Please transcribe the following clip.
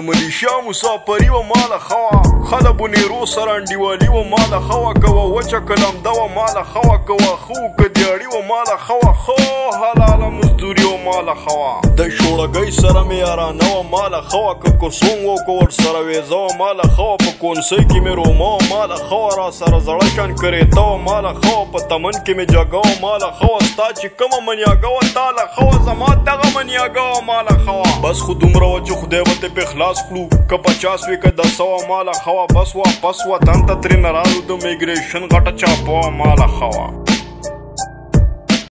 د ملیشیا مسافری و مال خوا خلبو نیرو سره انډیوالي و مال خوا کوه وچه کلم ده و مال خوا کوه خو کدیاړي و مال خوا خو حلاله مزدوري مال خوا د شوړګۍ سره مې یارانه و مال خوا که کوسونګ و که ورسره ویزه و مال خوا په کونسۍ کې مې روما و مال خوا را سره زړه شان کرېته و مال خوا په تمن کې مې جګه و مال خوا ستا چې کومه منیاګه وه تا له خوا زما دغه منیاګه وه مال خوا بس خو دومره وه چې خدای به ترې پې خلاص کړو که پچاس وي که دسه وه مال خوا بس واپس وطن ته ترې نه راځو د میګریشن غټه چاپه وه مال خوا